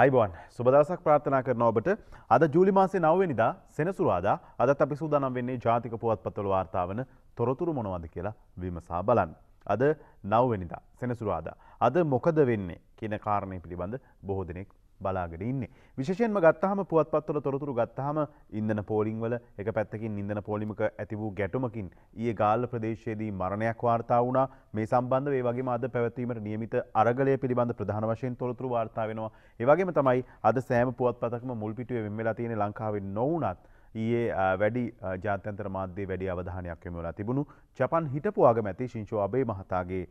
අයිබෝන් සුබදසක් ප්‍රාර්ථනා කරන ඔබට අද ජූලි මාසේ නවවෙනිදා සෙනසුරාදා අදත් අපි සූදානම් වෙන්නේ ජාතික පුවත්පත්වල වාර්තාවන තොරතුරු මොනවද කියලා විමසා බලන්න. අද නවවෙනිදා සෙනසුරාදා. අද මොකද වෙන්නේ කියන කාරණය පිළිබඳ බොහෝ දෙනෙක් බලාගෙන ඉන්නේ. විශේෂයෙන්ම ගත්තහම පුවත්පත්වල තොරතුරු ගත්තහම ඉන්දන පෝලිං වල එක පැත්තකින් ඉන්දන පොලිමක ඇති වූ ගැටුමකින් ඊයේ ගාල්ල ප්‍රදේශයේදී මරණයක් වාර්තා වුණා. මේ සම්බන්ධව ඒ වගේම අද පැවැත්වීමට නියමිත අරගලය පිළිබඳ ප්‍රධාන වශයෙන් තොරතුරු වාර්තා වෙනවා. ඒ වගේම තමයි අද සෑම පුවත්පතකම මුල් පිටුවේ වෙන් වෙලා තියෙන ලංකාවේ නොවුනත් ඊයේ වැඩි ජාත්‍යන්තර මාධ්‍යයේ වැඩි අවධානයක් යොමු වෙලා තිබුණු ජපන් හිටපු අගමැති ශින්ෂෝ අබේ මහතාගේ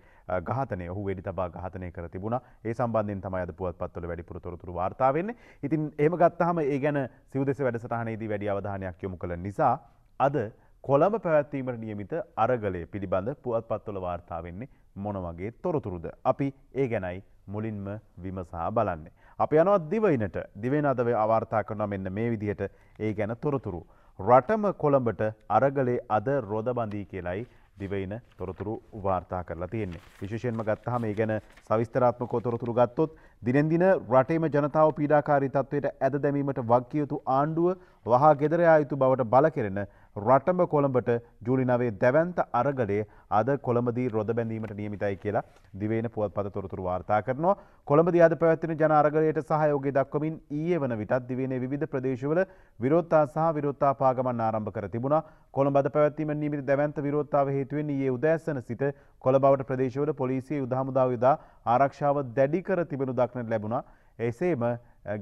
ඝාතනය ඔහු වෙඩි තබා ඝාතනය කර තිබුණා. ඒ සම්බන්ධයෙන් තමයි අද පුවත්පත්වල වැඩිපුර තොරතුරු වාර්තා වෙන්නේ. ඉතින් එහෙම ගත්තාම ඒ ගැන සිව්දෙස වැඩසටහනේදී වැඩි අවධානයක් යොමු කළ නිසා අද කොළඹ පැවැත්වීමට නියමිත අරගලය පිළිබඳ පුවත්පත්වල වාර්තා වෙන්නේ මොන වගේ තොරතුරුද. අපි ඒ ගැනයි මුලින්ම විමසා බලන්නේ. අපි යනවා දිවයිනට දිවෙන අද අවාර්තා කරනවා මෙන්න මේ විදිහට ඒ ගැන තොරතුරු. රටම කොළඹට අරගලේ අද රොද බඳී කියලයි දිවයින තොරතුරු වාර්තා කරලා තියෙන්නේ. විශේෂයෙන්ම ගත්තාම මේ ගැන සවිස්තරාත්මකව තොරතුරු ගත්තොත් දිනෙන් දින රටේම ජනතාව පීඩාකාරී තත්වයට ඇද දැමීමට වගකිය යුතු ආණ්ඩුව වහා ගෙදර යා යුතු බවට බල කෙරෙන රටම කොළඹට ජූලි 9 දැවැන්ත අරගලයේ අද කොළඹදී රොද බැඳීමට නියමිතයි කියලා දිවයින පුවත්පත තොරතුරු වාර්තා කරනවා. කොළඹදී අද පැවැත්වෙන ජන අරගලයට සහයෝගය දක්වමින් ඊයේ වන විටත් දිවයිනේ විවිධ ප්‍රදේශවල විරෝධතා සහ විරෝධතා පාගමන් ආරම්භ කර තිබුණා. කොළඹ අද පැවැත්වීම නියමිත දැවැන්ත විරෝධතාව හේතුවෙන් ඊයේ උදෑසන සිට කොළඹවට ප්‍රදේශවල පොලිසිය යුද හමුදාව යොදා ආරක්ෂාව දැඩි කර තිබෙනු දක්නට ලැබුණා. එසේම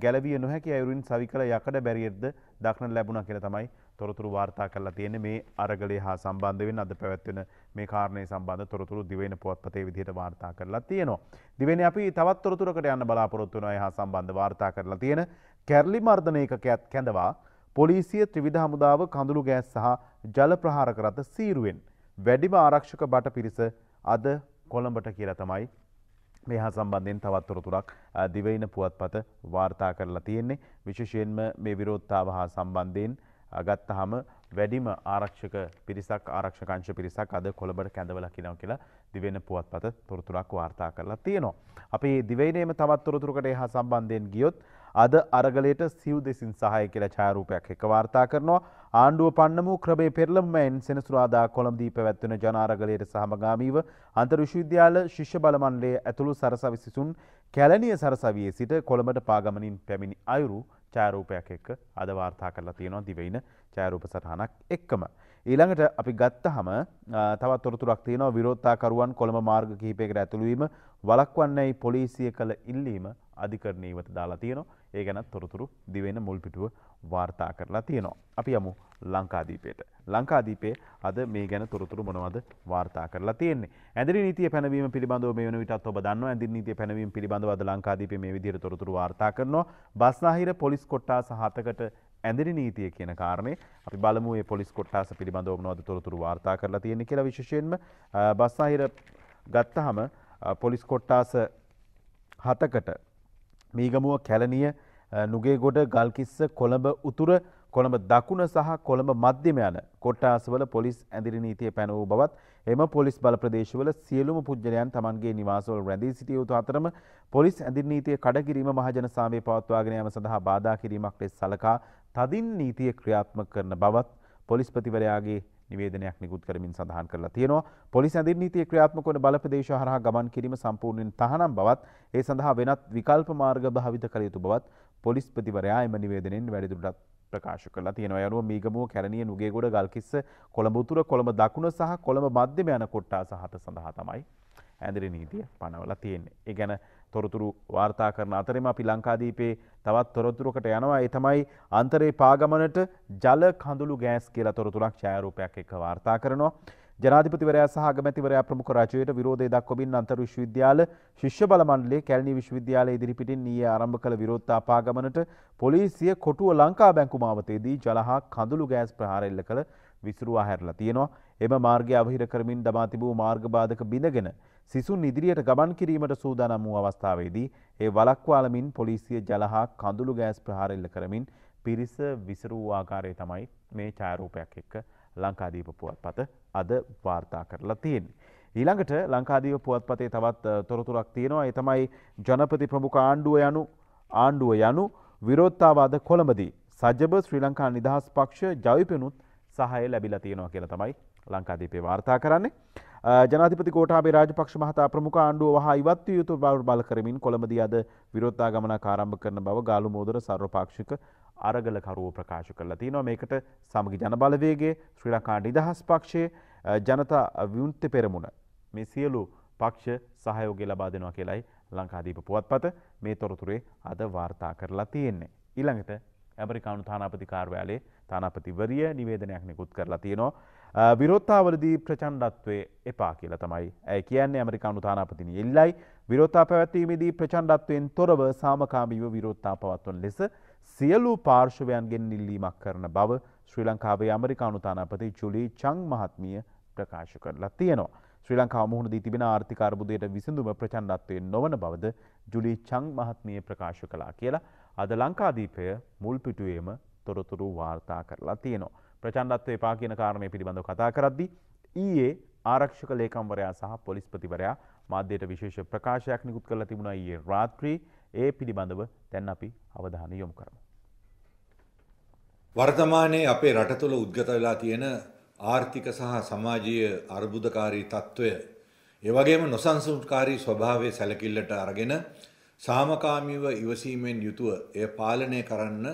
ගැලවිය නොහැකි අයුරින් සවිකල යකඩ බැරියර්ද දක්නට ලැබුණා කියලා තමයි තොරතුරු වාර්තා කරලා තියෙන්නේ මේ අරගලය හා සම්බන්ධ වෙන අද පැවැත්වෙන මේ කාරණය සම්බන්ධ තොරතුරු දිවෙන පුවත්පතේ විදිහට වාර්තා කරලා තියෙනවා. දිවෙන අපි තවත් තොරතුරකට යන්න බලාපොරොත්තු වෙනවා එහා සම්බන්ධ වාර්තා කරලා තියෙන කැරලි මර්ධන ඒකකයක් කැඳවා පොලිසිය ත්‍රිවිධ හමුදාව කඳුළු ගෑස් සහ ජල ප්‍රහාර කරත සීරුවෙන් වැඩිම ආරක්ෂක බට පිරිස අද කොළඹට කියලා තමයි මේ හා සම්බන්ධයෙන් තවත් තොරතුරක් දිවයින පුවත්පත වාර්තා කරලා තියෙන්නේ විශේෂයෙන්ම මේ විරෝධතාව හා සම්බන්ධයෙන් ගත්තහම වැඩිම ආරක්ෂක පිරිසක් ආරක්ෂකංශ පිරිසක් අද කොළඹට කැඳවලා කියනවා කියලා දිවෙන පුවත්පත තොරතුරක් වාර්තා කරලා තියෙනවා. අපි දිවයිනේම තවත් තොරතුරකට එහා සම්බන්ධයෙන් ගියොත් අද අරගලයට සිව් දෙසින් සහය කියලා ඡායාරූපයක් එක වාර්තා කරනවා. ආණ්ඩුව පන්නමු ක්‍රමේ පෙරළමෙන් සෙනසුරාදා කොළඹදී පැවැත්වෙන ජනාරගලයට සහභාගීව අන්තර් විශ්වවිද්‍යාල ශිෂ්‍ය බල මණ්ඩලයේ ඇතුළු සරසවි සිසුන් කැලණිය සරසවියේ සිට කොළඹට පාගමනින් පැමිණි අයුරු ඡායාරූපයක් එක්ක අද වාර්තා කරලා තියෙනවා දිවයින ඡායාරූප සටහනක් එක්කම. ඊළඟට අපි ගත්තහම තවත් තොරතුරක් තියෙනවා විරෝධතාකරුවන් කොළඹ මාර්ග කිහිපයකට ඇතුළු වීම වළක්වන්නයි පොලිසිය කළ ඉල්ලීම අධිකරණීයවට දාලා තියෙනවා. ඒ ගැනත් තොරතුරු දිවෙන මුල් පිටුව වාර්තා කරලා තියෙනවා. අපි යමු ලංකාදීපයට. ලංකාදීපේ අද මේ ගැන තොරතුරු මොනවද වාර්තා කරලා තියෙන්නේ. ඇඳරි නීතිය පැනවීම පිළිබඳව මේ වෙන විටත් ඔබ දන්නවා. ඇඳරි නීතිය පැනවීම පිළිබඳව අද ලංකාදීපේ මේ විදිහට තොරතුරු වාර්තා කරනවා. බස්නාහිර පොලිස් කොට්ටාස හතකට ඇඳරි නීතිය කියන කාරණේ. අපි බලමු මේ පොලිස් කොට්ටාස පිළිබඳව මොනවද තොරතුරු වාර්තා කරලා තියෙන්නේ කියලා විශේෂයෙන්ම බස්නාහිර ගත්තහම පොලිස් කොට්ටාස හතකට මීගමුව කැලණිය නුගේගොඩ ගල්කිස්ස කොළඹ උතුර කොළඹ දකුණ සහ කොළඹ මධ්‍යම යන කොට්ටාසවල පොලිස් ඇඳිරි නීතිය පැනවූ බවත් එම පොලිස් බල ප්‍රදේශවල සියලුම පුද්ගලයන් තමන්ගේ නිවාසවල රැඳී සිටිය යුතු අතරම පොලිස් ඇඳිරි නීතිය කඩ කිරීම මහජන සාමය පවත්වාගෙන යාම සඳහා බාධා කිරීමක් ලෙස සලකා තදින් නීතිය ක්‍රියාත්මක කරන බවත් පොලිස්පතිවරයාගේ නිවේදනයක් නිකුත් කරමින් සඳහන් කරලා තියෙනවා. පොලිස් ඇඳින් නීතිය ක්‍රියාත්මක වන බල ප්‍රදේශ හරහා ගමන් කිරීම සම්පූර්ණයෙන් තහනම් බවත් ඒ සඳහා වෙනත් විකල්ප මාර්ග භාවිත කළ යුතු බවත් පොලිස්පතිවරයා එම නිවේදනයෙන් වැඩිදුරටත් ප්‍රකාශ කරලා තියෙනවා. යනුව මීගමුව කැරණිය නුගේගොඩ ගල්කිස්ස කොළඹ උතුර කොළඹ දකුණ සහ කොළඹ මධ්‍යම යන කොට්ටාස හත සඳහා තමයි ඇඳරි නීතිය පනවලා තියෙන්නේ. ඒ ගැන තොරතුරු වාර්තා කරන අතරෙම අපි ලංකාදීපේ තවත් තොරතුරකට යනවා ඒ තමයි අන්තරේ පාගමනට ජල කඳුළු ගෑස් කියලා තොරතුරක් ඡායාරූපයක් එක්ක වාර්තා කරනවා. ජනාධිපතිවරයා සහ අගමැතිවරයා ප්‍රමුඛ රජයට විරෝධය දක්වමින් අන්තර් විශ්වවිද්‍යාල ශිෂ්‍ය බල මණ්ඩලයේ කැලණි විශ්වවිද්‍යාලය ඉදිරිපිටින් ඊයේ ආරම්භ කළ විරෝධතා පාගමනට පොලිසිය කොටුව ලංකා බැංකු මාවතේදී ජල හා කඳුළු ගෑස් ප්‍රහාර එල්ල කළ විසිරුවා හැරලා තියෙනවා. එම මාර්ගය අවහිර කරමින් දමා තිබූ මාර්ග බාධක බිඳගෙන සිසුන් ඉදිරියට ගමන් කිරීමට සූදානම් වූ අවස්ථාවේදී ඒ වළක්වාලමින් පොලිසිය ජල හා කඳුළු ගෑස් ප්‍රහාර එල්ල කරමින් පිරිස විසිරූ ආකාරය තමයි මේ ඡායාරූපයක් එක්ක ලංකාදීප පුවත්පත අද වාර්තා කරලා තියෙන්නේ. ඊළඟට ලංකාදීප පුවත්පතේ තවත් තොරතුරක් තියෙනවා. ඒ තමයි ජනපති ප්‍රමුඛ ආණ්ඩුව යනු ආණ්ඩුව යනු විරෝත්තාවාද කොළඹදී සජ්ජබ ශ්‍රී ලංකා නිදහස් පක්ෂ ජවිපෙනුත් සහය ලැබිලා තියෙනවා කියලා තමයි ලංකාදීපේ වාර්තා කරන්නේ. ජනාධිපති කෝටාබේ රාජපක්ෂ මහතා ප්‍රමුඛ ආණ්ඩුව වහා ඉවත් විය යුතු බව බල කරමින් කොළඹදී අද විරෝධතා ගමනක් ආරම්භ කරන බව ගාලු මෝදර සර්වපාක්ෂික අරගලකරුවෝ ප්‍රකාශ කරලා තියෙනවා. මේකට සමගි ජනබලවේගයේ ශ්‍රී ලංකා නිදහස් පක්ෂයේ ජනතා විමුක්ති පෙරමුණ මේ සියලු පක්ෂ සහයෝගය ලබා දෙනවා කියලයි ලංකාදීප පුවත්පත මේ තොරතුරේ අද වාර්තා කරලා තියෙන්නේ. ඊළඟට ඇමරිකානු තානාපති කාර්යාලයේ තානාපතිවරිය නිවේදනයක් නිකුත් කරලා තියෙනවා. විරෝත්තාවලදී ප්‍රචණ්ඩත්වය එපා කියලා තමයි ඇය කියන්නේ ඇමරිකානු තානාපතිනි එල්ලයි විරෝත්තා පැවැත්වීමේදී ප්‍රචණ්ඩත්වයෙන් තොරව සාමකාමීව විරෝත්තා පවත්වන ලෙස සියලු පාර්ශවයන්ගෙන් ඉල්ලීමක් කරන බව ශ්‍රී ලංකාවේ ඇමරිකානු තානාපති ජුලී චං මහත්මිය ප්‍රකාශ කරලා තියෙනවා. ශ්‍රී ලංකාව මුහුණ දී තිබෙන ආර්ථික අර්බුදයට විසඳුම ප්‍රචණ්ඩත්වයෙන් නොවන බවද ජුලී චං මහත්මිය ප්‍රකාශ කළා කියලා අද ලංකාදීපය මුල් පිටුවේම තොරතුරු වාර්තා කරලා තියෙනවා. ප්‍රචණ්ඩත්වය එපා කියන කාරණය පිළිබඳව කතා කරද්දී ඊයේ ආරක්ෂක ලේකම්වරයා සහ පොලිස්පතිවරයා මාධ්‍යයට විශේෂ ප්‍රකාශයක් නිකුත් කරලා තිබුණා ඊයේ රාත්‍රී ඒ පිළිබඳව දැන් අපි අවධානය යොමු කරමු. වර්තමානයේ අපේ රට තුළ උද්ගත වෙලා තියෙන ආර්ථික සහ සමාජීය අර්බුදකාරී තත්ත්වය ඒ වගේම නොසන්සුන්කාරී ස්වභාවය සැලකිල්ලට අරගෙන සාමකාමීව ඉවසීමෙන් යුතුව එය පාලනය කරන්න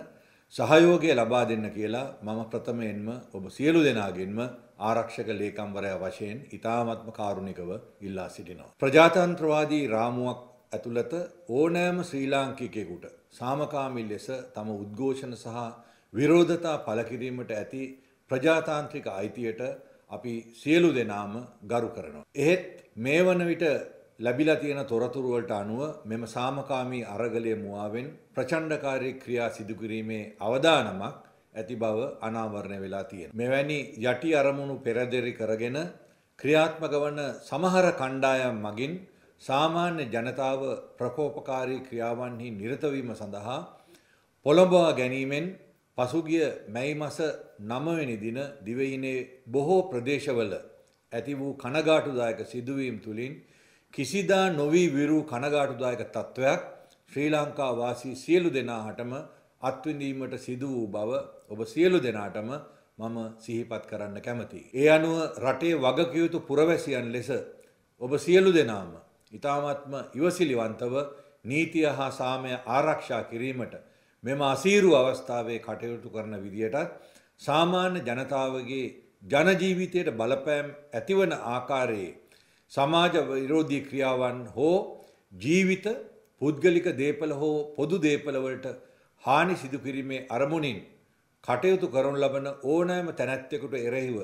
සහයෝගය ලබා දෙන්න කියලා මම ප්‍රථමයෙන්ම ඔබ සියලු දෙනාගෙන්ම ආරක්ෂක ලේකම්වරයා වශයෙන් ඉතාමත්ම කාරුණිකව ඉල්ලා සිටිනවා. ප්‍රජාතන්ත්‍රවාදී රාමුවක් ඇතුළත ඕනෑම ශ්‍රී ලාංකිකයෙකුට සාමකාමී ලෙස තම උද්ඝෝෂණ සහ විරෝධතා පළකිරීමට ඇති ප්‍රජාතාන්ත්‍රික අයිතියට අපි සියලු දෙනාම ගරු කරනවා. එහෙත් මේ වන විට ලැබිලා තියෙන තොරතුරු වලට අනුව මෙම සාමකාමී අරගලය මුවාවෙන් ප්‍රචණ්ඩකාරී ක්‍රියා සිදු කිරීමේ අවදානමක් ඇති බව අනාවරණය වෙලා තියෙනවා. මෙවැනි යටි අරමුණු පෙරදෙරි කරගෙන ක්‍රියාත්මක වන සමහර කණ්ඩායම් මගින් සාමාන්‍ය ජනතාව ප්‍රකෝපකාරී ක්‍රියාවන්හි නිරත වීම සඳහා පොළඹවා ගැනීමෙන් පසුගිය මැයි මස 9 වෙනි දින දිවයිනේ බොහෝ ප්‍රදේශවල ඇති වූ කනගාටුදායක සිදුවීම් තුලින් කිසිදා නොවී විරු කනගාටුදායක තත්ත්වයක් ශ්‍රී ලංකා වාසී සියලු දෙනාටම අත්විඳීමට සිදු වූ බව ඔබ සියලු දෙනාටම මම සිහිපත් කරන්න කැමතියි. ඒ අනුව රටේ වගකියයුතු පුරවැසියන් ලෙස ඔබ සියලු දෙනාම ඉතාමත්ම ඉවසිලිවන්තව නීතිය හා සාමය ආරක්ෂා කිරීමට මෙම අසීරු අවස්ථාවේ කටයුතු කරන විදියටත් සාමාන්‍ය ජනතාවගේ ජනජීවිතයට බලපෑම් ඇතිවන ආකාරයේ සමාජ විරෝධී ක්‍රියාවන් හෝ ජීවිත පුද්ගලික දේපල හෝ පොදු දේපලවලට හානි සිදු කිරීමේ අරමුණින් කටයුතු කරනු ලබන ඕනෑම තැනැත්තෙකුට එරෙහිව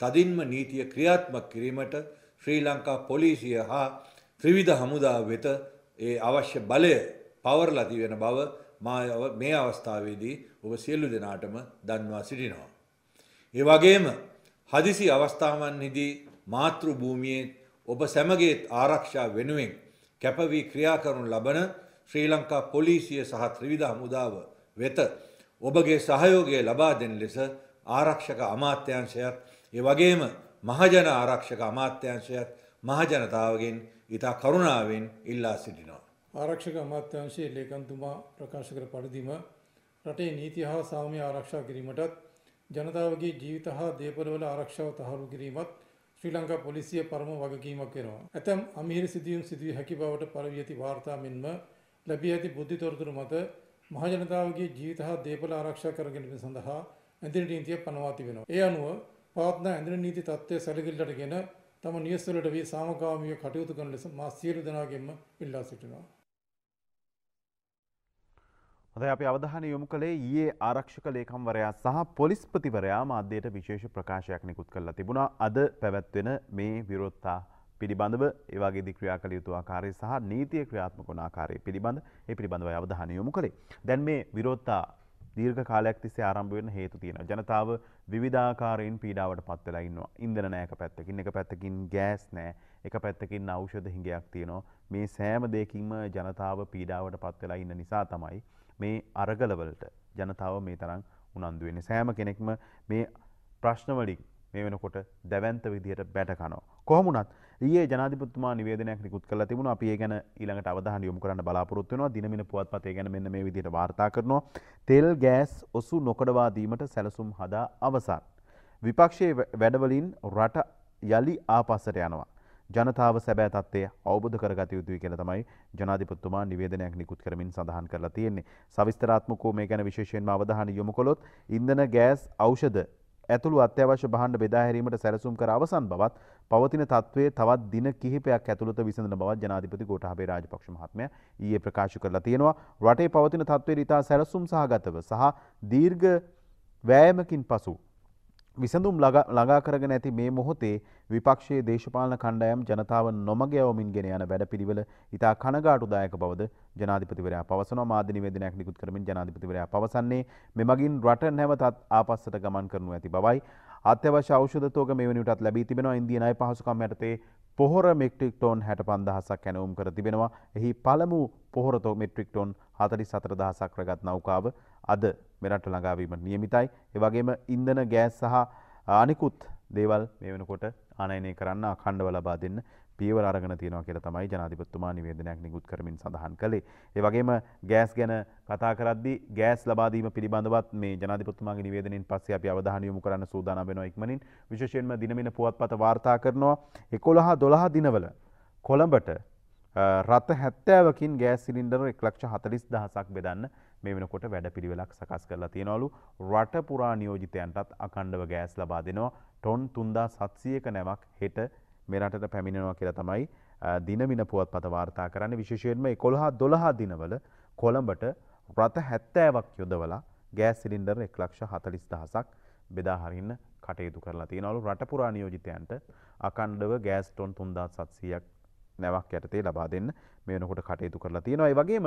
තදින්ම නීතිය ක්‍රියාත්මක කිරීමට ශ්‍රී ලංකා පොලිසිය හා ත්‍රිවිධ හමුදාව වෙත ඒ අවශ්‍ය බලය පවරලා තිබෙන බව මා මේ අවස්ථාවේදී ඔබ සියලු දෙනාටම දන්වා සිටිනවා. ඒ වගේම හදිසි අවස්ථාවන්හිදී මාතෘ භූමියේ ඔබ සැමගේත් ආරක්ෂා වෙනුවෙන් කැපවී ක්‍රියා කරනු ලබන ශ්‍රී ලංකා පොලිසිය සහ ත්‍රිවිධ හමුදාව වෙත ඔබගේ සහයෝගය ලබා දෙන ලෙස ආරක්ෂක අමාත්‍යංශයත් ඒ වගේම මහජන ආරක්ෂක අමාත්‍යංශයත් මහජනතාවගෙන් ඉතා කරුණාවෙන් ඉල්ලා සිටිනවා. ආරක්ෂක අමාත්‍යංශයේ ලේකම්තුමා ප්‍රකාශ කර පරිදිම රටේ නීති හා සාමය ආරක්ෂා කිරීමටත් ජනතාවගේ ජීවිත හා දේපළවල ආරක්ෂාව තහවුරු කිරීමත් ශ්‍රී ලංකා පොලිසිය පරම වගකීමක් වෙනවා. ඇතැම් අමිහිරි සිදුවීම් සිදුවිය හැකි බවට පරවී ඇති වාර්තා මෙන්ම ලැබී ඇති බුද්ධි තොරතුරු මත මහජනතාවගේ ජීවිත හා දේපල ආරක්ෂා කර ගැනීම සඳහා ඇඳිරි නීතිය පනවා තිබෙනවා. ඒ අනුව පවත්නා ඇඳිරි නීති තත්ත්වය සැලකිල්ලටගෙන තම නියස්වලට වී සාමකාමීව කටයුතු කරන ලෙස මා සියලු දෙනාගෙන්ම ඉල්ලා සිටිනවා. හොඳයි අපි අවධානය යොමු කළේ ඊයේ ආරක්ෂක ලේකම්වරයා සහ පොලිස්පතිවරයා මාධ්‍යයට විශේෂ ප්‍රකාශයක් නිකුත් කරලා තිබුණා අද පැවැත්වෙන මේ විරෝධතා පිළිබඳව ඒ වගේ ක්‍රියා කළ යුතු ආකාරය සහ නීතිය ක්‍රියාත්මක වන ආකාරය පිළිබඳ ඒ පිළිබඳව අවධානය යොමු කළේ. දැන් මේ විරෝධතා දීර්ඝ කාලයක් තිස්සේ ආරම්භ වෙන හේතු තියෙනවා. ජනතාව විවිධාකාරයෙන් පීඩාවට පත් වෙලා ඉන්නවා. ඉන්ධන නැහැ එක පැත්තකින්, එක පැත්තකින් ගෑස් නැහැ, එක පැත්තකින් ඖෂධ හිඟයක් තියෙනවා. මේ සෑම දෙයකින්ම ජනතාව පීඩාවට පත් වෙලා ඉන්න නිසා තමයි මේ අරගලවලට ජනතාව මේ තරම් උනන්දු වෙන්නේ. සෑම කෙනෙක්ම මේ ප්‍රශ්නවලින් මේ වෙනකොට දැවැන්ත විදිහට බැට කනවා. කොහොම වුණත් ඒ ජනාධිපතිතුමා නිවේදනයක් නිකුත් කරලා තිබුණා. අපි ඒ ගැන ඊළඟට අවධානය යොමු කරන්න බලාපොරොත්තු වෙනවා. දිනමින පුවත්පතේ ගැන මෙන්න මේ විදිහට වාර්තා කරනවා. තෙල් ගෑස් ඔසු නොකඩවා දීමට සැලසුම් හදා අවසන්. විපක්ෂයේ වැඩවලින් රට යලි ආපස්සට යනවා. ජනතාව සැබෑ තත්ත්වය අවබෝධ කරගත යුතුයි කියලා තමයි ජනාධිපතිතුමා නිවේදනයක් නිකුත් කරමින් සඳහන් කරලා තියෙන්නේ. සවිස්තරාත්මකව මේ ගැන විශේෂයෙන්ම අවධානය යොමු කළොත් ඉන්ධන ගෑස් ඖෂධ ඇතුළු අත්‍යවශ්‍ය භාණ්ඩ බෙදා හැරීමට සැලසුම් කර අවසන් බවත් පවතින තත්ත්වයේ තවත් දින කිහිපයක් ඇතුළත විසඳන බවත් ජනාධිපති ගෝඨාභය රාජපක්ෂ මහත්මයා ඊයේ ප්‍රකාශ කරලා තියෙනවා. රටේ පවතින තත්ත්වයේ ඉතා සැලසුම් සහගතව සහ දීර්ඝ වෑයමකින් පසු විසඳුම් ළඟා කරගෙන ඇති මේ මොහොතේ විපක්ෂයේ දේශපාලන කණ්ඩායම් ජනතාව නොමග යවමින් ගෙන යන වැඩපිළිවෙල ඉතා කනගාටුදායක බවද ජනාධිපතිවරයා පවසනවා. මාධ්‍ය නිවේදනයක් නිකුත් කරමින් ජනාධිපතිවරයා පවසන්නේ මෙමගින් රට නැවතත් ආපස්සට ගමන් කරනු ඇති බවයි. අත්‍යවශ්‍ය ඖෂධ තෝග මේ වෙනුවටත් ලැබී තිබෙනවා. ඉන්දිය ණය පහසුකම් යටතේ පොහොර මෙට්‍රික් ටෝන් 65,000ක් කැණවුම් කර තිබෙනවා. එහි පළමු පොහොර මෙට්‍රික් ටෝන් 44,000ක් රැගත් නෞකාව අද මෙරට ළඟා වීමට නියමිතයි. ඒ වගේම ඉන්ධන ගෑස් සහ අනිකුත් දේවල් මේ වෙනකොට ආනයනය කරන්න අඛණ්ඩව ලබා දෙන්න පියවර අරගෙන තියෙනවා කියලා තමයි ජනාධිපතිතුමා නිවේදනයක් නිකුත් කරමින් සඳහන් කළේ. ඒ වගේම ගෑස් ගැන කතා කරද්දී ගෑස් ලබා දීම පිළිබඳවත් මේ ජනාධිපතිතුමාගේ නිවේදනයෙන් පස්සේ අපි අවධානය යොමු කරන්න සූදානම් වෙනවා ඉක්මනින්. විශේෂයෙන්ම දිනමින පුවත්පත වාර්තා කරනවා 11 12 දිනවල කොළඹට රත හැත්තෑවකින් ගෑස් සිලින්ඩර් එක්ලක්ෂ හතලිස් දහසක් බෙදන්න මේ වෙනකොට වැඩ පිළිවෙලක් සකස් කරලා තියෙනවලු රට පුරා නියෝජිතයන්ටත් අකණ්ඩව ගෑස් ලබා දෙනවා ටොන් තුන්දා සත්සියක නැවක් හෙට මෙරටට පැමිණෙනවා කියලා තමයි දිනමින පුවත්පත වාර්තා කරන්නේ විශේෂයෙන්ම 11 12 දිනවල කොළඹට රත 70ක් යොදවලා ගෑස් සිලින්ඩර් 1,40,000ක් බෙදා හරින්න කටයුතු කරලා තියෙනවලු රට පුරා නියෝජිතයන්ට අකණ්ඩව ගෑස් ටොන් 3700ක් නැවක් යටතේ ලබා දෙන්න මේ වෙනකොට කටයුතු කරලා තියෙනවා. ඒ වගේම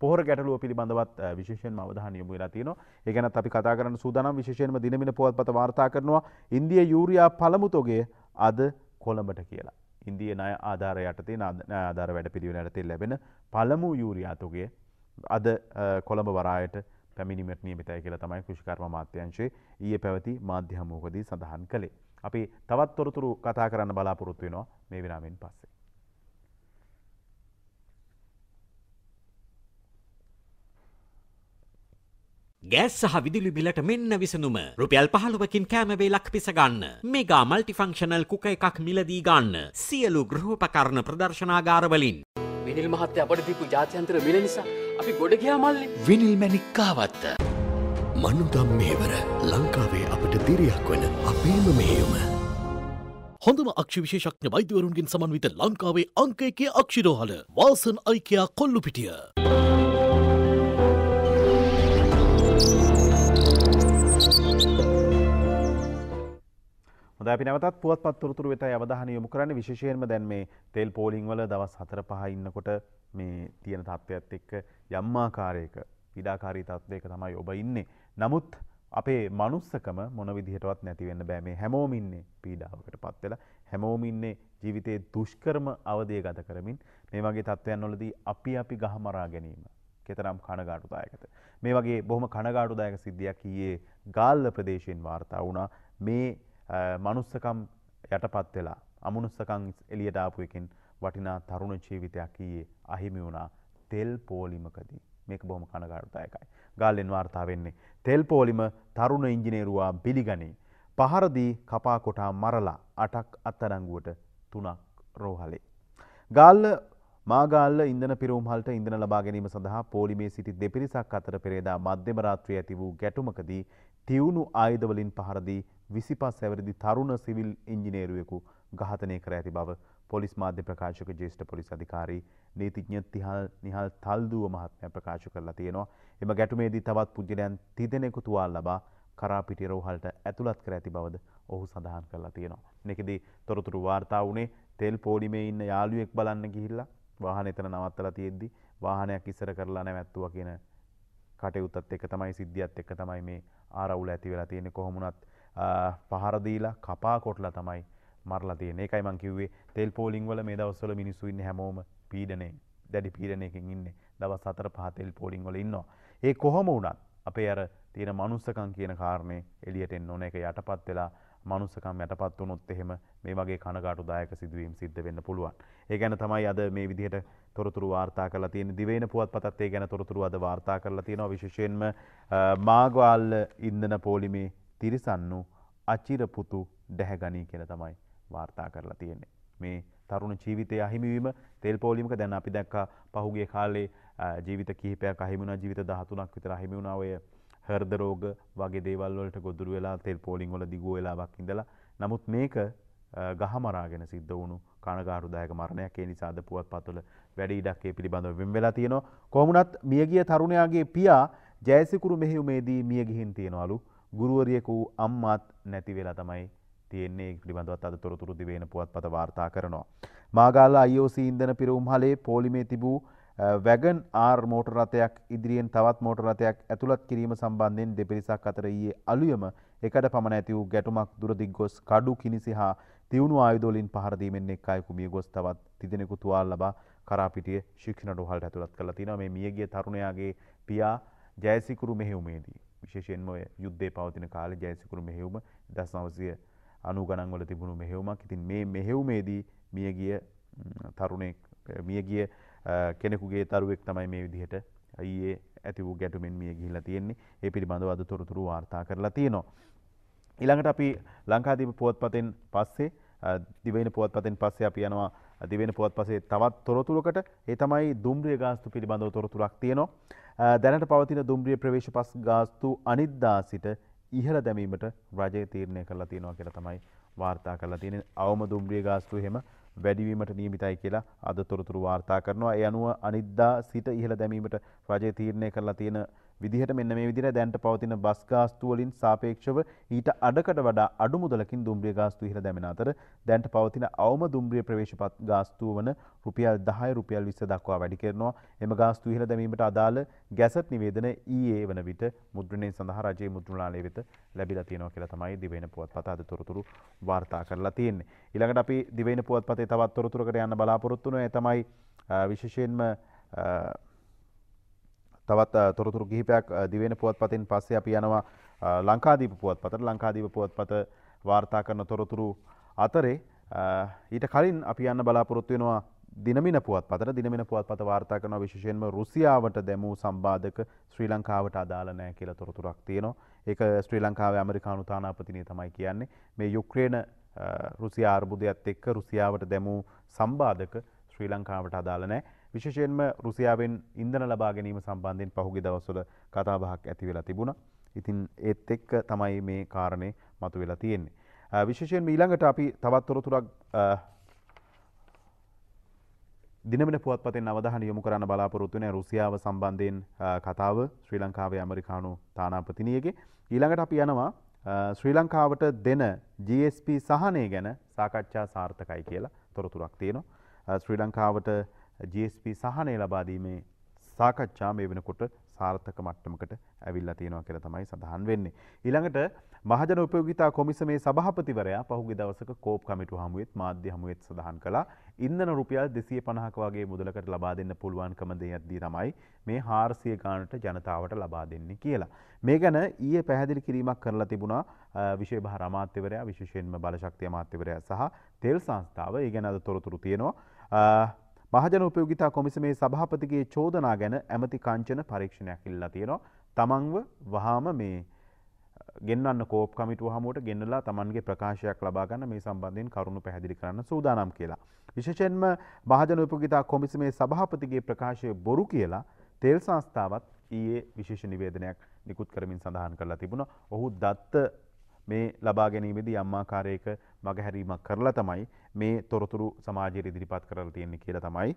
පොහොර ගැටලුව පිළිබඳවත් විශේෂයෙන්ම අවධානය යොමු වෙලා තියෙනවා. ඒ ගැනත් අපි කතා කරන්න සූදානම් විශේෂයෙන්ම දිනමින පුවත්පත වාර්තා කරනවා ඉන්දිය යූරියා පළමු තොගය අද කොළඹට කියලා. ඉන්දිය ණය ආධාර යටතේ ණය ආධාර වැඩපිළිවෙල යටතේ ලැබෙන පළමු යූරියා තොගය අද කොළඹ වරායට පැමිණීමට නියමිතයි කියලා තමයි කෘෂිකර්ම අමාත්‍යාංශයේ ඊයේ පැවති මාධ්‍ය හමුවකදී සඳහන් කළේ. අපි තවත් තොරතුරු කතා කරන්න බලාපොරොත්තු වෙනවා මේ විරාමයෙන් පස්සේ. ගෑස් සහ විදුලි බිලට මෙන්න විසඳුම. රුපියල් 15කින් කෑම වේලක් පිස ගන්න. මෙගා මල්ටිෆන්ක්ෂනල් කුක එකක් මිලදී ගන්න. සියලු ගෘහෝපකරණ ප්‍රදර්ශනාගාර වලින්. විනිල් මහත්තයා අපට දීපු ජාත්‍යන්තර මිල නිසා අපි ගොඩ ගියා මල්ලි. විනිල් මැණික්කාවත්ත. මනුදම් මේවර ලංකාවේ අපට දිරියක් වන අපේම මෙහෙයුම. හොඳම අක්ෂ විශේෂඥ වෛද්‍යවරුන්ගෙන් සමන්විත ලංකාවේ අංක එකේ අක්ෂිරෝහල වාසන් අයිකයා කොල්ලු පිටිය. හොඳ අපි නැවතත් පුවත්පත් තොරතුරු වෙතයි අවධානය යොමු කරන්නේ. විශේෂයෙන්ම දැන් මේ තෙල් පෝලිං වල දවස් 4 5 ඉන්නකොට මේ තියෙන තත්ත්වයක් එක්ක යම් ආකාරයක පීඩාකාරී තත්ත්වයක තමයි ඔබ ඉන්නේ. නමුත් අපේ මනුස්සකම මොන විදිහටවත් නැති වෙන්න බෑ. මේ හැමෝම ඉන්නේ පීඩාවකට පත් වෙලා. හැමෝම ඉන්නේ ජීවිතයේ දුෂ්කරම අවධිය ගත කරමින්. මේ වගේ තත්ත්වයන් වලදී අපි අපි ගහමරා ගැනීම කෙතරම් කනගාටුදායකද? මේ වගේ බොහොම කනගාටුදායක සිද්ධියක් ඊයේ ගාල්ල ප්‍රදේශයෙන් වාර්තා වුණා. මේ මනුස්සකම් යටපත් වෙලා අමනුස්සකම් එළියට ආපු එකෙන් වටිනා තරුණ ජීවිතයක් ඊයේ අහිමි වුණා තෙල් පෝලිමකදී. මේක බොහොම කනගාටුදායකයි. ගාල්ලෙන් වාර්තා වෙන්නේ තෙල් පෝලිම තරුණ ඉංජිනේරුවා පිළිගනී. පහරදී කපා කොටා මරලා අටක් අත්අඩංගුවට තුනක් රෝහලේ. ගාල්ල මාගාල්ල ඉන්දන පිරුම්හල්ට ඉන්දන ලබා ගැනීම සඳහා පෝලිමේ සිටි දෙපිරිසක් අතර පෙරේදා මධ්‍යම රාත්‍රියේ ඇති වූ ගැටුමකදී තිවුණු ආයුධවලින් පහරදී විසිපස් ඇවරදි තරුණ සිවිල් ඉංජිනේරුවෙකු ඝාතනය කර ඇති බව පොලිස් මාධ්‍ය ප්‍රකාශක ජේෂ්ඨ පොලිස් අධිකාරී නීතිඥ තිහල් නිහල් තල්දුව මහත්මයා ප්‍රකාශ කරලා තියෙනවා. එම ගැටුමේදී තවත් පුද්ගලයන් තිදෙනෙකු තුවාල ලබා කරාපිටිය රෝහලට ඇතුළත් කර ඇති බවද ඔහු සඳහන් කරලා තියෙනවා. මේකෙදී තොරතුරු වාර්තා වුණේ තෙල් පොලිමේ ඉන්න යාළුවෙක් බලන්න ගිහිල්ලා වාහනේ එතන නවත්තලා තියෙද්දි වාහනයක් ඉස්සර කරලා නැවැත්තුවා කියන කටයුත්තත් එක්ක තමයි සිද්ධියත් එක්ක තමයි මේ ආරවුල ඇති වෙලා තියෙන්නේ කොහොමුණත් පහර දීලා කපා කොටලා තමයි මරලා තියෙන්නේ. ඒකයි මං කිව්වේ තෙල් පෝලිං වල මේ දවස්වල මිනිස්සු ඉන්නේ හැමෝම පීඩනේ. දැඩි පීඩනයකින් ඉන්නේ. දවස් 4 5 තෙල් පෝලිං වල ඉන්නවා. ඒ කොහොම වුණත් අපේ අර තියෙන මනුස්සකම් කියන කාරණේ එළියට එන්න ඕන. ඒක යටපත් වෙලා මනුස්සකම් යටපත් වුණොත් එහෙම මේ වගේ කනගාටුදායක සිදුවීම් සිද්ධ වෙන්න පුළුවන්. ඒ ගැන තමයි අද මේ විදිහට තොරතුරු වාර්තා කරලා තියෙන දිවයින පුවත්පතත් ඒ ගැන තොරතුරු අද වාර්තා කරලා තියෙනවා විශේෂයෙන්ම මාගවල්ල ඉන්දන පොලිමේ තිරිසන්නු අචිරපුතු ඩැහැගනී කියලා තමයි වාර්තා කරලා තියෙන්නේ. මේ තරුණ ජීවිතය අහිමිවීම තෙල් පෝලිමක දැන් අපි දැක්කා පහුගිය කාලේ ජීවිත කිහිපයක් අහිමි වුණා ජීවිත 13ක් විතර අහිමි වුණා ඔය හෘද රෝග වගේ දේවල් වලට ගොදුරු වෙලා තෙල් පෝලිං වල දිගු වෙලාවක් ඉඳලා. නමුත් මේක ගහමරාගෙන සිද්ධ වුණු කනගාටුදායක මරණයක් ඒ නිසා අද පුවත්පත්වල වැඩි ඉඩක් ඒ පිළිබඳව වෙන් වෙලා තියෙනවා. කොහොමුණත් මියගිය තරුණයාගේ පියා ජයසිකුරු මෙහෙයුමේදී මිය ගිහින් තියෙනවලු. ගුරුවරියකු අම්මාත් නැති වෙලා තමයි තියෙන්නේ. පිළිබඳවත් අද තොරතුරු දිවයින පුවත්පත වාර්තා කරනවා. මාගාල්ල IOC ඉන්ධන පිරවුම්හලේ පෝලිමේ තිබූ වැගන් ආර් මෝටර් රථයක් ඉදිරියෙන් තවත් මෝටර් රථයක් ඇතුළත් කිරීම සම්බන්ධයෙන් දෙපිරිසක් අතර ඊයේ අලුයම එකට පමණ ඇති වූ ගැටුමක් දුරදිග ගොස් කඩු කිනිසි හා තියුණු ආයුධවලින් පහර දීමෙන් එක් අයෙකු මිය ගොස් තවත් තිදෙනෙකු තුවාල ලබා කරාපිටිය ශික්ෂණ රෝහලට ඇතුළත් කරලා තිනවා. මේ මියගිය තරුණයාගේ පියා ජයසිකුරු මෙහෙයුමේදී. විශේෂයෙන්ම ඔය යුද්ධේ පවතින කාලේ ජයසිකුරු මෙහෙයුම 1900 අනු ගණන්වල තිබුණු මෙහෙවුමක්. ඉතින් මේ මෙහෙවුමේදී මියගිය තරුණෙක් මියගිය කෙනෙකුගේ දරුවෙක් තමයි මේ විදිහට ඊයේ ඇති වූ ගැටුමෙන් මිය ගිහිල්ලා තියෙන්නේ. ඒ පිළිබඳව අද තොරතුරු වාර්තා කරලා තියෙනවා. ඊළඟට අපි ලංකාදීප පුවත්පතෙන් පස්සේ දිවයින පුවත්පතෙන් පස්සේ අපි යනවා දිවෙන පුවත්පතේ තවත් තොරතුරකට. ඒ තමයි දුම්රිය ගාස්තු පිළිබඳව තොරතුරක් තියෙනවා. දැනට පවතින දුම්රිය ප්‍රවේශ පස් ගාස්තු අනිද්දා සිට ඉහළ දැමීමට රජය තීරණය කරලා තියෙනවා කියලා තමයි වාර්තා කරලා තියෙන්නේ. අවම දුම්රිය ගාස්තු එහෙම වැඩිවීමට නියමිතයි කියලා අද තොරතුරු වාර්තා කරනවා. ඒ අනුව අනිද්දා සිට ඉහළ දැමීමට රජය තීරණය කරලා තියෙන විදිහට මෙන්න මේ විදිහට දැන්ට පවතින බස් ගාස්තු වලින් සාපේක්ෂව ඊට අඩකට වඩා අඩු මුදලකින් දුම්රිය ගාස්තු ඉහළ දැමෙන අතර දැන්ට පවතින අවම දුම්රිය ප්‍රවේශපත් ගාස්තුව වන රුපියල් 10 රුපියල් 20 දක්වා වැඩි කරනවා. එම ගාස්තු ඉහළ දැමීමට අදාළ ගැසට් නිවේදන ඊයේ වන විට මුද්‍රණය සඳහා රජයේ මුද්‍රණාලය වෙත ලැබිලා තියෙනවා කියලා තමයි දිවයින පුවත්පත අද තොරතුරු වාර්තා කරලා තියෙන්නේ. ඊළඟට අපි දිවයින පුවත්පතේ තවත් තොරතුරකට යන්න බලාපොරොත්තු වෙනවා. ඒ තමයි විශේෂයෙන්ම තවත් තොරතුරු කිහිපයක් දිවෙන පුවත්පතින් පස්සේ අපි යනවා ලංකාදීප පුවත්පතට ලංකාදීප පුවත්පත වාර්තා කරන තොරතුරු අතරේ ඊට කලින් අපි යන්න බලාපොරොත්තු වෙනවා දිනමින පුවත්පතට දිනමින පුවත්පත වාර්තා කරන විශේෂයෙන්ම රුසියාවට දැමූ සම්බාධක ශ්‍රී ලංකාවට අදාළ නැහැ කියලා තොරතුරක් තියෙනවා. ඒක ශ්‍රී ලංකාවේ ඇමරිකානු තානාපතිනිය තමයි කියන්නේ. මේ යුක්‍රේන රුසියා අර්බුදයත් එක්ක රුසියාවට දැමූ සම්බාධක ශ්‍රී ලංකාවට අදාළ නැහැ. විශේෂයෙන්ම රුසියාවෙන් ඉන්ධන ලබා ගැනීම සම්බන්ධයෙන් පහුගිය දවස්වල කතාබහක් ඇති වෙලා තිබුණා. ඉතින් ඒත් එක්ක තමයි මේ කාරණේ මතුවෙලා තියෙන්නේ. විශේෂයෙන් ඊළඟට අපි තවත් තොරතුරක් දිනමන පුවත්පතෙන් අවධානය යොමු කරන්න බලාපොරොත්තු වෙන රුසියාව සම්බන්ධයෙන් කතාව ශ්‍රී ලංකාවේ ඇමරිකානු තානාපතිනියගේ ඊළඟට අපි යනවා ශ්‍රී ලංකාවට දෙන GSP සහනය ගැන සාකච්ඡා සාර්ථකයි කියලා තොරතුරක් තියෙනවා ශ්‍රී ලංකාවට GSP සහනය ලබාදීමේ සාකච්ඡා මේ වෙනකොට සාර්ථක මට්ටමකට ඇවිල්ලා තියෙනවා කියලා තමයි සඳහන් වෙන්නේ. ඊළඟට මහජන උපයෝගිතා කොමිසමේ සභාපතිවරයා පහුගිය දවසක කෝප් කමිටුව හමුවෙත් මාධ්‍ය හමුවෙත් සඳහන් කළා ඉන්ධන රුපියල් 250ක වගේ මුදලකට ලබා දෙන්න පුළුවන්කම දෙයක්දී තමයි මේ 400 ගානට ජනතාවට ලබා දෙන්නේ කියලා. මේ ගැන ඊයේ පැහැදිලි කිරීමක් කරලා තිබුණා විශේෂ බාහිර අමාත්‍යවරයා විශේෂයෙන්ම බලශක්ති අමාත්‍යවරයා සහ තෙල් සංස්ථාව. ඒ ගැන අද තොරතුරු තියෙනවා. මහජන උපයෝගිතා කොමිසමේ සභාපතිගේ චෝදනා ගැන ඇමති කංචන පරීක්ෂණයක් ඉල්ලා තියෙනවා. තමන්ව වහාම මේ ගෙන්න්න කෝප් කමිටුව හමුවට ගෙන්නලා තමන්ගේ ප්‍රකාශයක් ලබා ගන්න මේ සම්බන්ධයෙන් කරුණු පැහැදිලි කරන්න සූදානම් කියලා. විශේෂයෙන්ම මහජන උපයෝගිතා කොමිසමේ සභාපතිගේ ප්‍රකාශය බොරු කියලා තෙල් සංස්ථාවත් ඊයේ විශේෂ නිවේදනයක් නිකුත් කරමින් සඳහන් කරලා තිබුණා. ඔහු දත්ත මේ ලබා ගැනීමේදී අම්මාකාරයක මගහැරීමක් කරලා තමයි මේ තොරතුරු සමාජයට ඉදිරිපත් කරලා තියෙන්නේ කියලා තමයි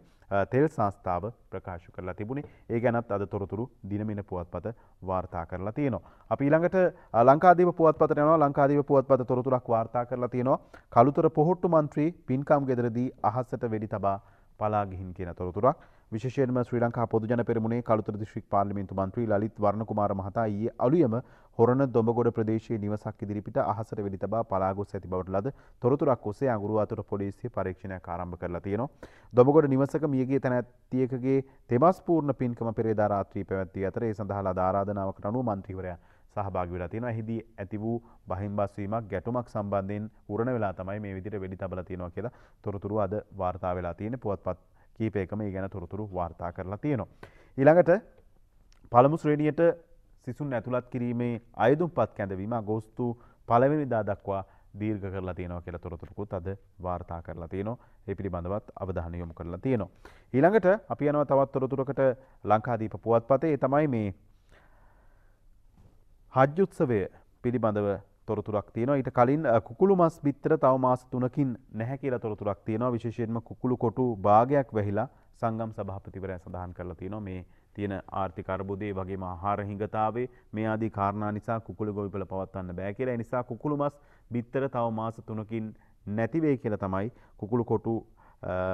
තෙල් සංස්ථාව ප්‍රකාශ කරලා තිබුණේ. ඒ ගැනත් අද තොරතුරු දිනමින පුවත්පත වාර්තා කරලා තියෙනවා. අපි ඊළඟට ලංකාදීප පුවත්පතට යනවා. ලංකාදීප පුවත්පත තොරතුරක් වාර්තා කරලා තියෙනවා. කළුතර පොහොට්ටු මන්ත්‍රී පින්කම් ගෙදරදී අහසට වෙඩි තබා පලා ගිහින් කියන තොරතුරක්. විශේෂයෙන්ම ශ්‍රී ලංකා පොදුජන පෙරමුණේ කළුතර දිස්ත්‍රික් පාර්ලිමේන්තු මන්ත්‍රී ලලිත් වර්ණකුමාර මහතා ඊයේ අලුයම හොරණ දොඹගොඩ ප්‍රදේශයේ නිවසක් ඉදිරිපිට අහසට වෙඩි තබා පලා ගොස් ඇති බවට ලද තොරතුරක් ඔස්සේ අඟුරුවාතුර පොලිසිය පරීක්ෂණයක් ආරම්භ කරලා තියෙනවා. දොඹගොඩ නිවසක මියගිය තැනැත්තියකගේ තෙමස් පූර්ණ පින්කම පෙරේදා රාත්‍රී පැවැත්වී අතර ඒ සඳහා ලද ආරාධනාවකට අනුව මන්ත්‍රීවරයා සහභාගි වෙලා තියෙනවා. එහිදී ඇති වූ බහින්බස් වීමක් ගැටුමක් සම්බන්ධයෙන් උරණ වෙලා තමයි මේ විදිහට වෙඩි තබලා තියෙනවා කියලා තොරතුරු අද වාර්තා වෙලා තියෙන්නේ. පුවත්පත් කීපයකම ඒ ගැන තොරතුරු වාර්තා කරලා තියෙනවා. ඊළඟට පළමු ශ්‍රේණියට සිසුන් ඇතුළත් කිරීමේ අයදුම්පත් කැඳවීම අගෝස්තු පළවෙනිදා දක්වා දීර්ඝ කරලා තියෙනවා කියලා තොරතුරුකුත් අද වාර්තා කරලා තියෙනවා. ඒ පිළිබඳවත් අවධානය යොමු කරලා තියෙනවා. ඊළඟට අපි යනවා තවත් තොරතුරකට ලංකාදීප පුවත්පතේ ඒ තමයි මේ හජ් උත්සවය පිළිබඳව තොරතුරක් තියෙනවා. ඊට කලින් කුකුළු මස් බිත්තර තව මාස 3කින් නැහැ කියලා තොරතුරක් තියෙනවා. විශේෂයෙන්ම කුකුළු කොටු භාගයක් වැහිලා සංගම් සභාපතිවරයා සඳහන් කරලා තියෙනවා මේ තියෙන ආර්ථික අර්බුදේ වගේම ආහාර හිඟතාවේ මේ ආදී කාරණා නිසා කුකුළු ගොවිපළ පවත්වන්න බෑ කියලා. ඒ නිසා කුකුළු මස් බිත්තර තව මාස 3කින් නැති වෙයි කියලා තමයි කුකුළු කොටු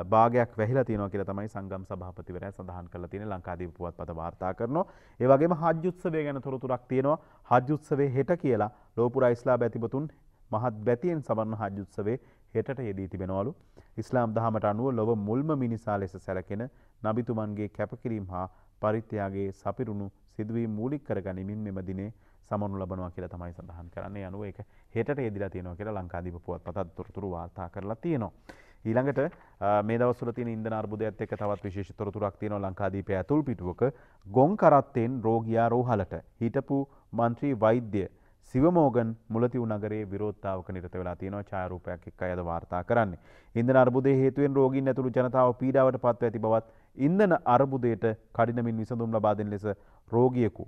භාගයක් වැහිලා තියෙනවා කියලා තමයි සංගම් සභාපතිවරයා සඳහන් කරලා තියෙන්නේ ලංකාදීප පුවත්පත වාර්තා කරනවා. ඒ වගේම හජ් උත්සවය ගැන තොරතුරක් තියෙනවා. හජ් උත්සවයේ හෙට කියලා ලෝපුරා ඉස්ලාම් බැතිබතුන් මහත් බැතියෙන් සමරන හජ් උත්සවයේ හෙටට යෙදී තිබෙනවලු. ඉස්ලාම් දහමට අනුව ලොව මුල්ම මිනිසා ලෙස සැලකෙන නබිතුමන්ගේ කැපකිරීම හා පරිත්‍යාගයේ සපිරුණු සිදුවීම් මූලික කරගනිමින් මෙම දිනේ සමනු ලබනවා කියලා තමයි සඳහන් කරන්නේ. අනුව ඒක හෙටට යෙදිලා තියෙනවා කියලා ලංකාදීප පුවත්පතත් තොරතුරු වාර්තා කරලා තියෙනවා. ඊළඟට මේ දවස්වල තියෙන ඉන්ධන අර්බුදයත් එක්ක තවත් විශේෂ තොරතුරක් තියෙනවා ලංකාදීපය ඇතුල් පිටුවක ගොන් කරත්තෙන් රෝගියා රෝහලට හිටපු මන්ත්‍රී වෛද්‍ය සිවමෝගන් මුලතිව් නගරේ විරෝධතාවක නිරත වෙලා තියෙනවා ඡායාරූපයක් එක්ක අයද වාර්තා කරන්නේ. ඉන්ධන අර්බුදයේ හේතුවෙන් රෝගීන් ඇතුළු ජනතාව පීඩාවට පත්ව ඇති බවත් ඉන්ධන අර්බුදයට කඩිනමින් විසඳුම් ලබා දෙන ලෙස රෝගියෙකු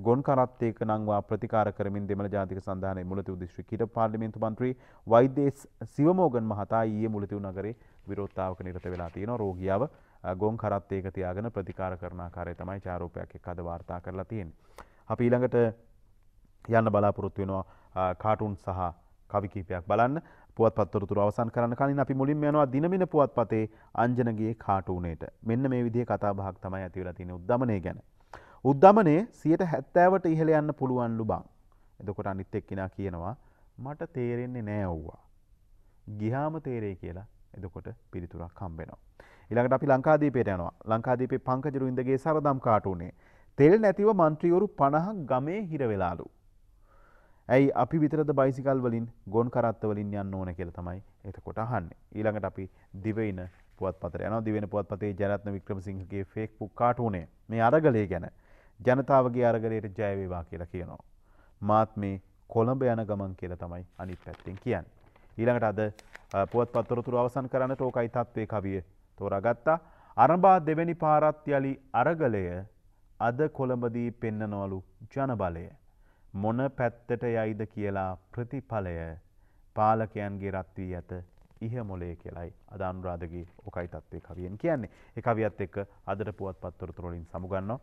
ගොන් කරත්තයක නංවා ප්‍රතිකාර කරමින් දෙමළ ජාතික සන්ධානයේ මුලතිව් දිස්ත්‍රික් හිට පාර්ලිමේන්තු මන්ත්‍රී වෛද්‍ය සිවමෝගන් මහතා ඊයේ මුලතිව් නගරේ විරෝධතාවක නිරත වෙලා තියෙනවා රෝගියාව ගොන් කරත්තයක තියාගෙන ප්‍රතිකාර කරන ආකාරය තමයි ඡායාරූපයක් එක්ක අද වාර්තා කරලා තියෙන්නේ. අපි ඊළඟට යන්න බලාපොරොත්තු වෙනවා කාටුන් සහ කවි කීපයක් බලන්න පුවත්පත් තොරතුරු අවසන් කරන්න කලින් අපි මුලින්ම යනවා දිනමින පුවත්පතේ අංජනගේ කාටුනේට. මෙන්න මේ විදිහේ කතාබහක් තමයි ඇති වෙලා තියෙන්නේ උද්දමනය ගැන. උද්දමනයේ 70ට ඉහළ යන්න පුළුවන්ලු බං. එතකොට අනිත් එක්කිනා කියනවා මට තේරෙන්නේ නෑ ඔව්වා. ගිහාම තේරෙයි කියලා එතකොට පිළිතුරක් හම්බෙනවා. ඊළඟට අපි ලංකාදීපයට යනවා. ලංකාදීපේ පංකජ රුවින්දගේ සරදම් කාටුනේ. තෙල් නැතිව මන්ත්‍රීවරු 50ක් ගමේ හිර වෙලාලු. ඇයි අපි විතරද බයිසිකල් වලින් ගොන් කරත්ත වලින් යන්න ඕන කියලා තමයි එතකොට අහන්නේ. ඊළඟට අපි දිවයින පුවත්පතට යනවා. දිවෙන පුවත්පතේ ජයරත්න වික්‍රමසිංහගේ ෆේස්බුක් කාටුනේ මේ අරගලය ගැන ජනතාවගේ අරගලයට ජය වේවා කියලා කියනවා. මාත් මේ කොළඹ යන ගමන් කියලා තමයි අනිත් පැත්තෙන් කියන්නේ. ඊළඟට අද පුවත්පත් තොරතුරු අවසන් කරන්න ටෝකයි තත්ත්වයේ කවිය තෝරාගත්තා. අරඹා දෙවැනි පාරත් යලි අරගලය අද කොළඹදී පෙන්නනවලු ජනබලය. මොන පැත්තට යයිද කියලා ප්‍රතිඵලය පාලකයන්ගේ රත් වී ඇත ඉහමොලේ කියලයි අද අනුරාධගේ ඔකයි තත්ත්වයේ කවියෙන් කියන්නේ. ඒ කවියත් එක්ක අදට පුවත්පත් තොරතුරු වලින් සමුගන්නවා.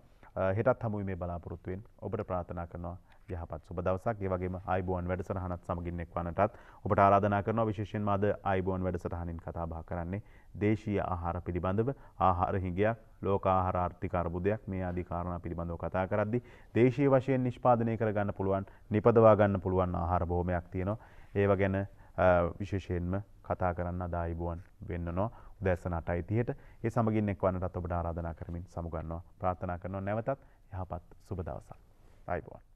හෙටත් හමුයි මේ බලාපොරොත්තුවෙන් ඔබට ප්‍රාර්ථනා කරනවා යහපත් සුබ දවසක්. ඒ වගේම ආයිබෝන් වැඩසටහනත් සමගින් එක්වන්නටත් ඔබට ආරාධනා කරනවා විශේෂයෙන්ම අද ආයිබෝන් වැඩසටහනින් කතා බහ කරන්නේ දේශීය ආහාර පිළිබඳව ආහාර හිඟයක් ලෝක ආහාර ආර්ථික අර්බුදයක් මේ ආදී කාරණා පිළිබඳව කතා කරද්දී දේශීය වශයෙන් නිෂ්පාදනය කරගන්න පුළුවන් නිපදවා ගන්න පුළුවන් ආහාර බොහොමයක් තියෙනවා. ඒව ගැන විශේෂයෙන්ම කතා කරන්න අද ආයිබෝන් වෙන්නනවා. උදැසන 8:30ට ඒ සමගින් එක්වන්නටත් ඔබට ආරාධනා කරමින් සමුගන්නවා. ප්‍රාර්ථනා කරනවා නැවතත් යහපත් සුබ දවසක්. ආයිබෝන්